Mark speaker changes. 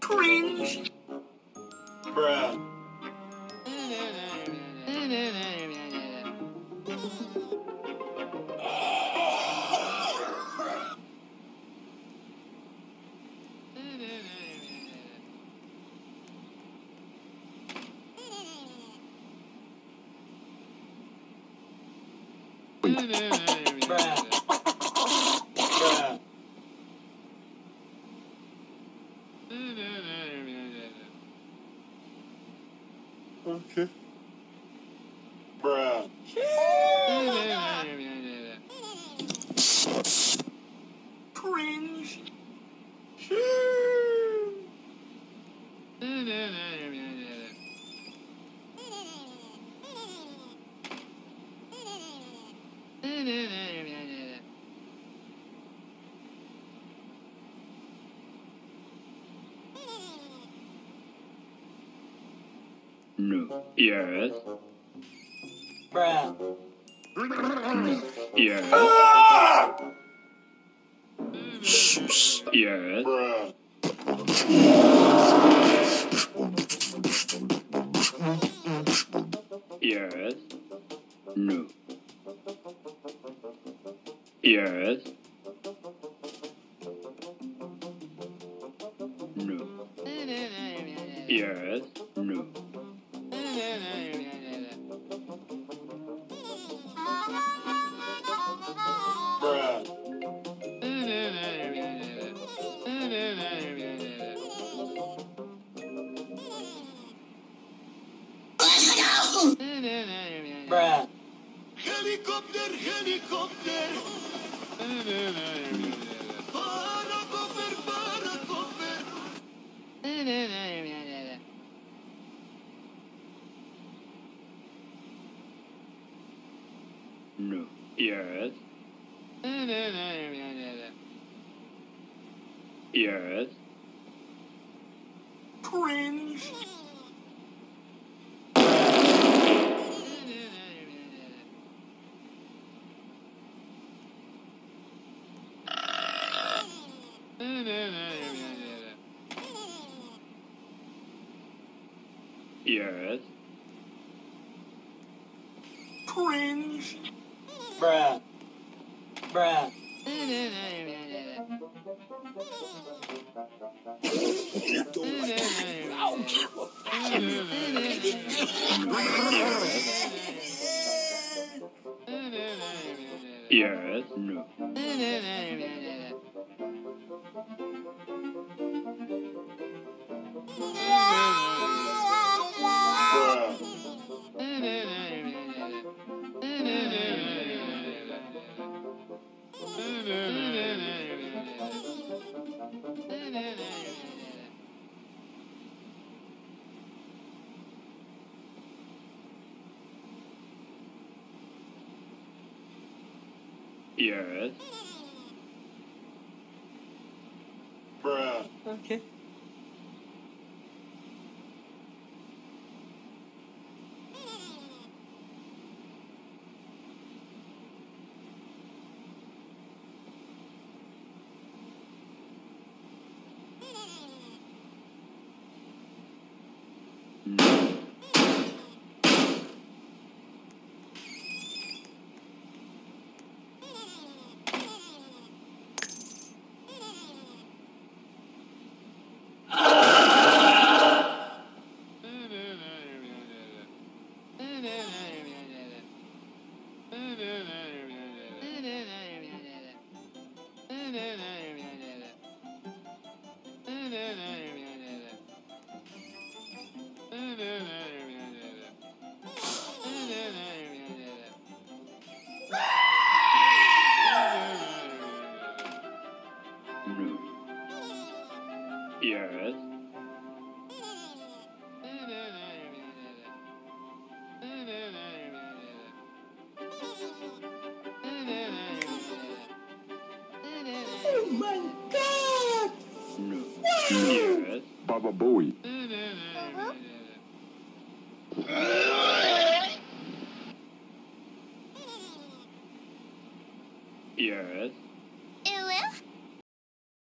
Speaker 1: Cringe. Bruh. Bruh. Bruh.
Speaker 2: Okay.
Speaker 1: Bruh. Cringe.
Speaker 3: No. Yes.
Speaker 1: Bruh.
Speaker 3: Yes.
Speaker 2: Sus.
Speaker 3: Yes.
Speaker 1: Bruh.
Speaker 3: Yes. No. Yes. No. Yes. No.
Speaker 1: Bruh.
Speaker 2: Helikopter, helikopter. Parakofer, parakofer.
Speaker 3: No. Yes. Yes.
Speaker 1: Cringe.
Speaker 3: Yes.
Speaker 1: Cringe. Bruh. Bruh.
Speaker 3: Yes. No.
Speaker 1: Bruh.
Speaker 3: Yes.
Speaker 1: Bruh.
Speaker 2: Okay.
Speaker 3: Yes.
Speaker 2: Baba Booey. Uh-huh.
Speaker 3: Mm-hmm. yes.